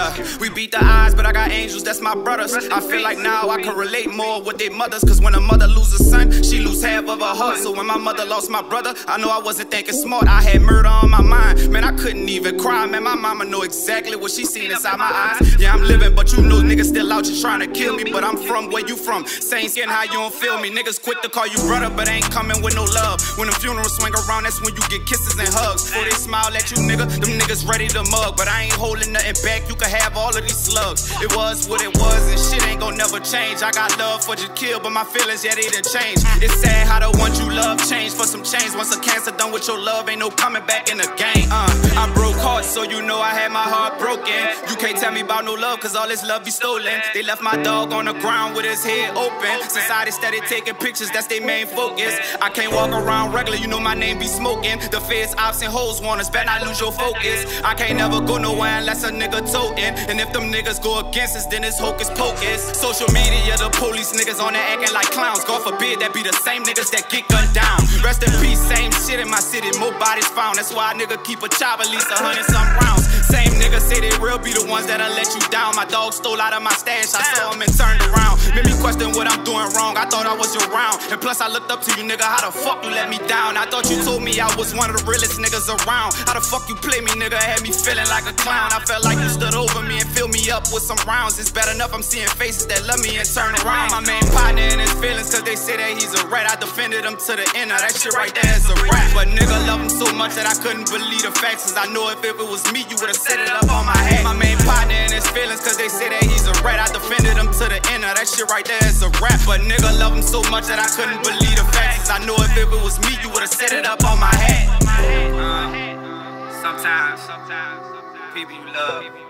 Look, we beat the odds, but I got angels, that's my brothers. I feel like now I can relate more with their mothers. Cause when a mother loses a son, she lose half of her heart. So when my mother lost my brother, I know I wasn't thinking smart. I had murder on my mind. Man, I couldn't even cry. Man, my mama know exactly what she seen inside my eyes. Yeah, I'm living, but you know niggas still out here trying to kill me. But I'm from where you from. Same skin, how you don't feel me. Niggas quick to call you brother, but ain't coming with no love. When the funerals swing around, that's when you get kisses and hugs. Before they smile at you, nigga, them niggas ready to mug. But I ain't holding nothing back. You all of these slugs. It was what it was, and shit ain't gon' never change. I got love for you Jaquil, but my feelings, yeah, they didn't change. It's sad how the ones you love change for some change. Once a cancer done with your love, ain't no coming back in the game. Uh, I broke hearts, so you know I had my heart broken. You can't tell me about no love, cause all this love be stolen. They left my dog on the ground with his head open. Society steady taking pictures, that's their main focus. I can't walk around regular, you know my name be smoking. The feds, ops, and hoes want us, better not lose your focus. I can't never go nowhere unless a nigga toting. And if them niggas go against us, then it's hocus pocus. Social media, the police niggas on there acting like clowns. God forbid that be the same niggas that get gunned down. Rest in peace, same shit in my city, more bodies found. That's why a nigga keep a chop at least a hundred some rounds. Same niggas say they real be the ones that'll let you down. My dog stole out of my stash, I saw him and turned around. Made me question what I'm doing wrong. I thought I was around. And plus, I looked up to you, nigga. How the fuck you let me down? I thought you told me I was one of the realest niggas around. How the fuck you play me, nigga? Had me feeling like a clown. I felt like you stood over me filled me up with some rounds. It's bad enough I'm seeing faces that love me and turn around. My main partner in his feelings, cause they say that he's a rat. I defended him to the end. Now that shit right there is a rap. But nigga love him so much that I couldn't believe the facts. Cause I know if it was me, you would've set it up on my head. My main partner in his feelings, cause they say that he's a rat. I defended him to the end. Now that shit right there is a rap. But nigga love him so much that I couldn't believe the facts. I know if it was me, you would've set it up on my head. Uh, sometimes, sometimes, people you love,